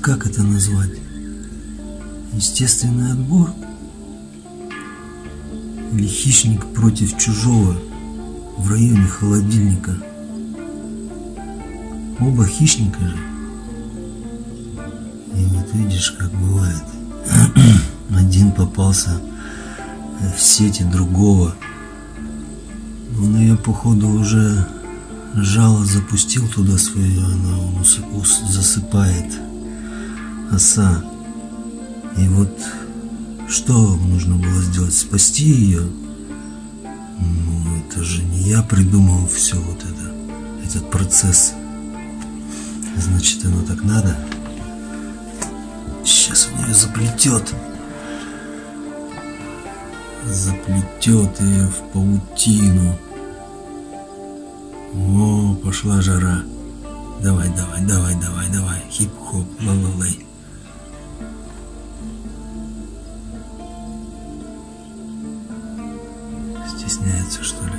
как это назвать? Естественный отбор? Или хищник против чужого в районе холодильника? Оба хищника же. И вот видишь, как бывает. Один попался в сети другого. Он ее, походу, уже жало запустил туда свое, она ус, засыпает. Оса. И вот что нужно было сделать? Спасти ее? Ну, это же не я придумал все вот это, этот процесс. Значит, оно так надо. Сейчас он ее заплетет. Заплетет ее в паутину. О, пошла жара. Давай, давай, давай, давай, давай. Хип-хоп, ла-ла-лай. Стесняется, что ли?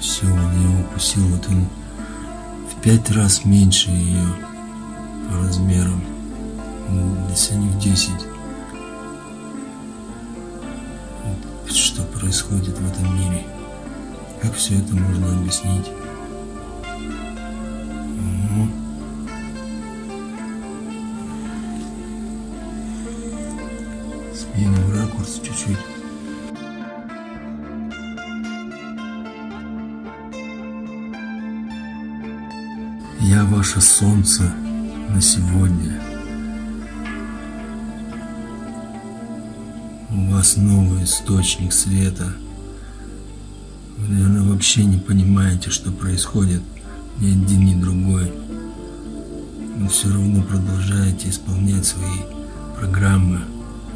Все, он ее укусил. Вот он в пять раз меньше ее по размерам. Если не в десять. Что происходит в этом мире? Как все это можно объяснить? Чуть-чуть. Я ваше солнце на сегодня. У вас новый источник света. Вы, наверное, вообще не понимаете, что происходит ни один, ни другой. Но все равно продолжаете исполнять свои программы,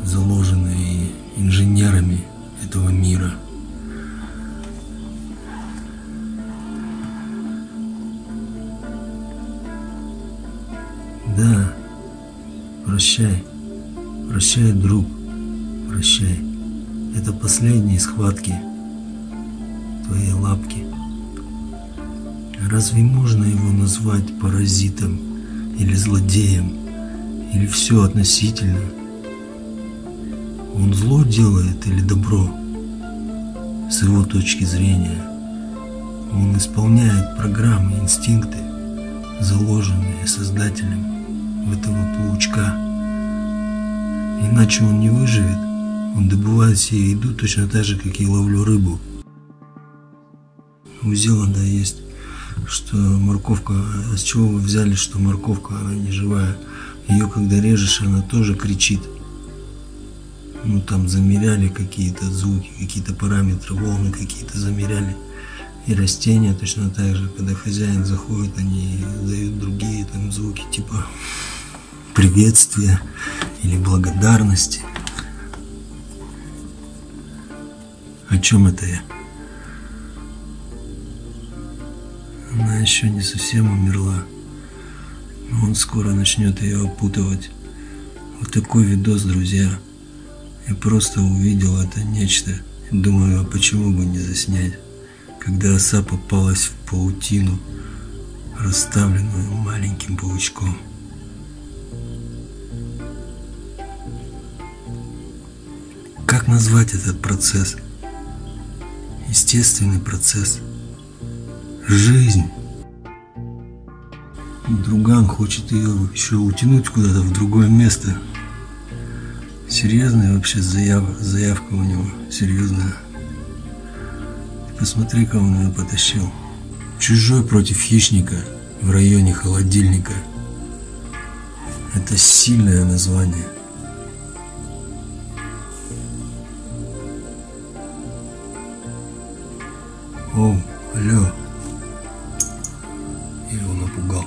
заложенные инженерами этого мира. Да, прощай, прощай, друг, прощай. Это последние схватки твоей лапки. Разве можно его назвать паразитом или злодеем, или все относительно? Он зло делает или добро? С его точки зрения, он исполняет программы, инстинкты, заложенные создателем этого паучка. Иначе он не выживет. Он добывает себе еду точно так же, как и ловлю рыбу. У Зеланда есть, что морковка, с чего вы взяли, что морковка, она не живая. Ее, когда режешь, она тоже кричит. Ну, там замеряли какие-то звуки, какие-то параметры, волны какие-то замеряли. И растения точно так же, когда хозяин заходит, они дают другие там звуки, типа приветствия или благодарности. О чем это я? Она еще не совсем умерла, но он скоро начнет ее опутывать. Вот такой видос, друзья. Я просто увидел это нечто. Думаю, а почему бы не заснять? Когда оса попалась в паутину, расставленную маленьким паучком. Как назвать этот процесс? Естественный процесс. Жизнь. Друган хочет ее еще утянуть куда-то в другое место серьезная вообще заяв, заявка у него, серьезная. Посмотри, кого он ее потащил. Чужой против хищника в районе холодильника. Это сильное название. О, алло. Я его напугал.